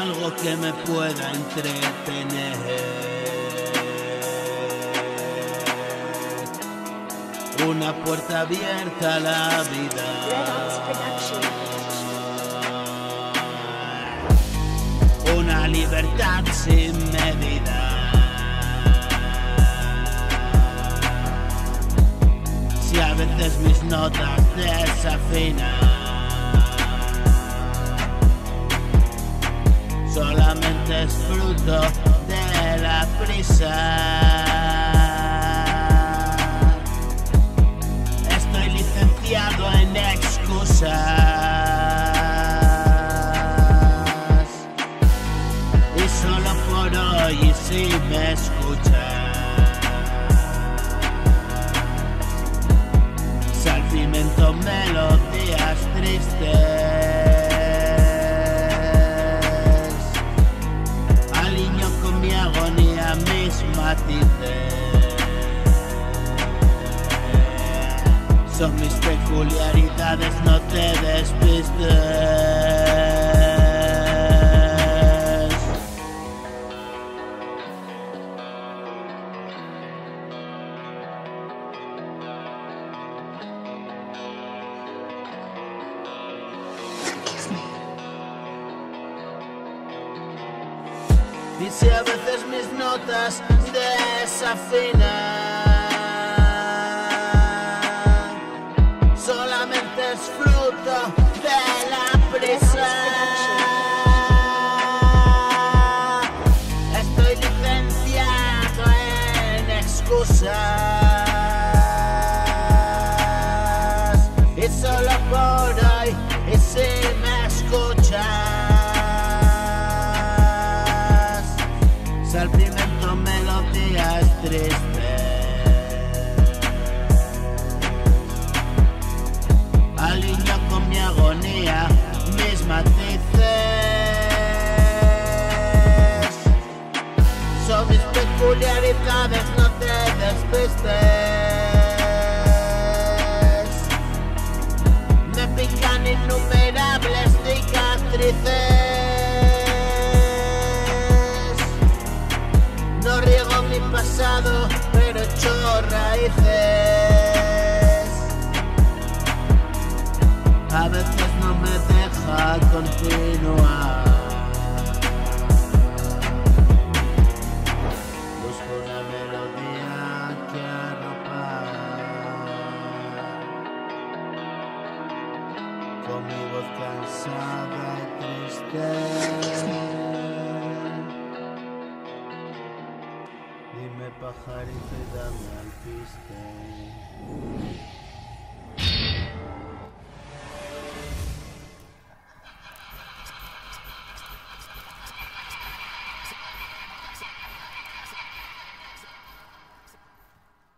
Algo que me pueda entretener. Una puerta abierta a la vida. Una libertad sin Solamente es fruto de la prisa. Estoy licenciado en excusas. Y solo por hoy, y si me Son mis peculiaridades, no te despistes. Y si a veces mis notas desafinan, es de la prisa. Estoy licenciado en excusas. Y solo por hoy, y si Peculiaridades, no te despistes Me pican innumerables cicatrices No riego mi pasado, pero echo raíces. A veces no me deja continuar. Con mi voz cansada y triste. Dime pajarito y dame al piste.